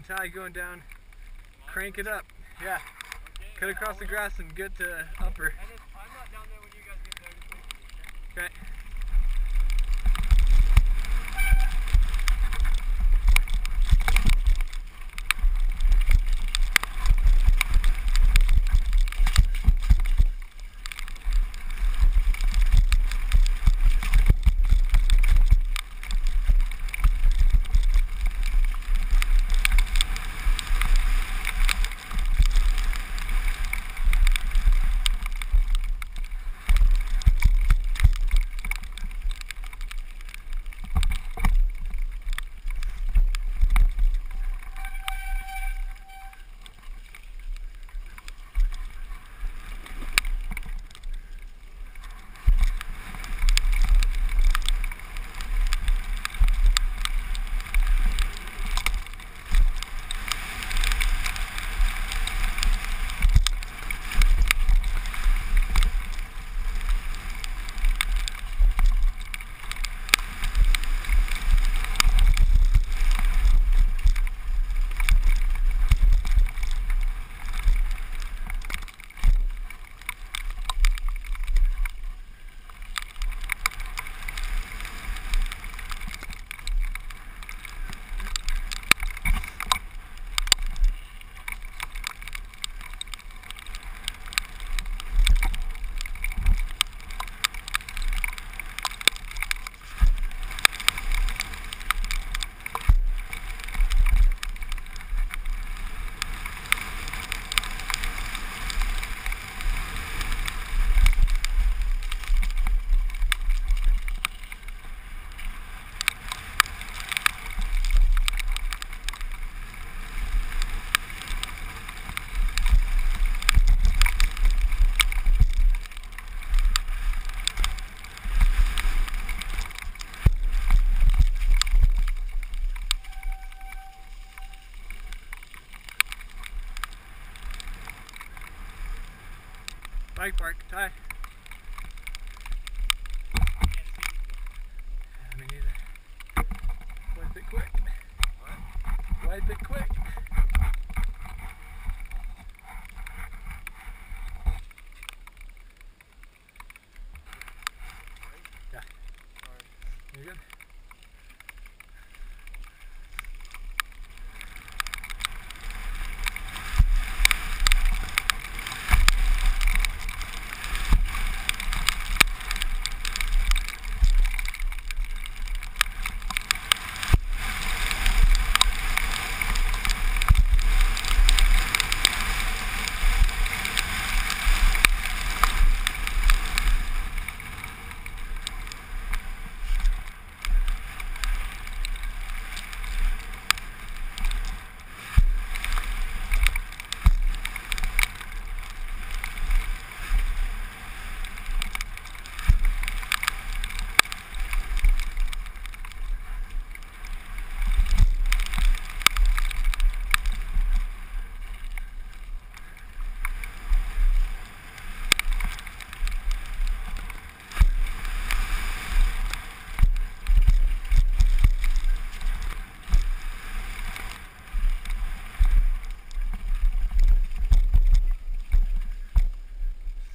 Ty going down. Crank it up. Yeah. Okay. Cut across the grass and get to upper. And Bike park. Ty. Wipe it quick. Wipe it quick. Yeah. You good?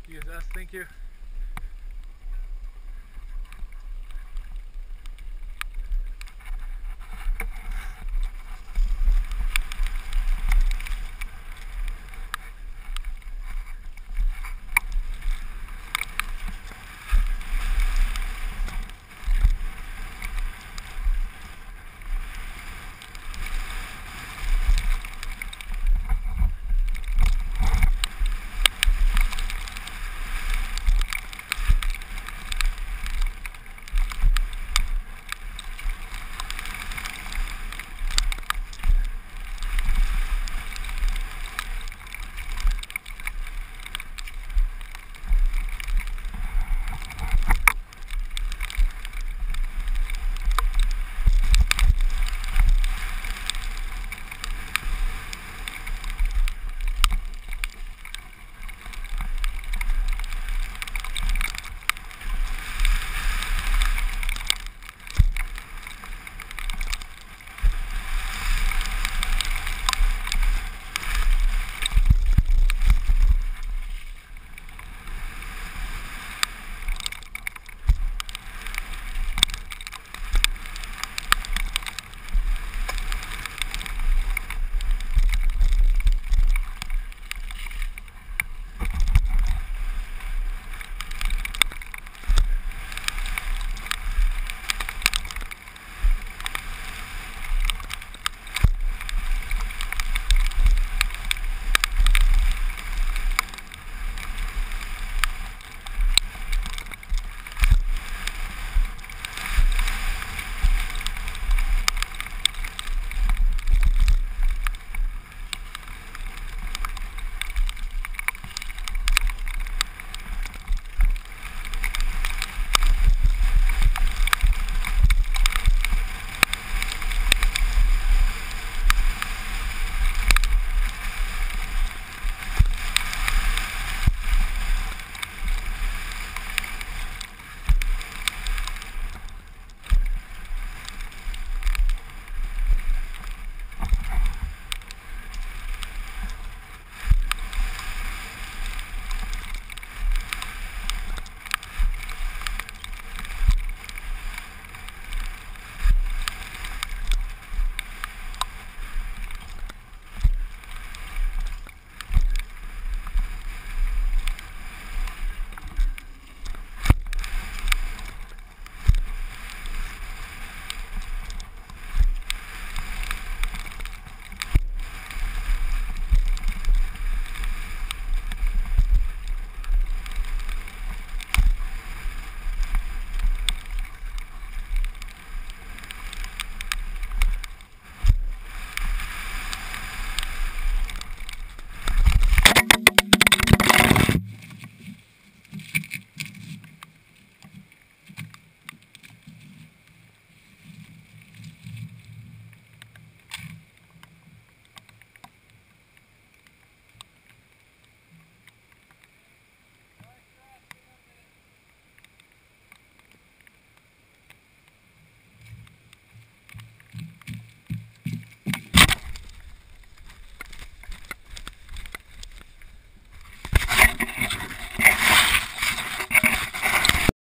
Excuse us. Thank you.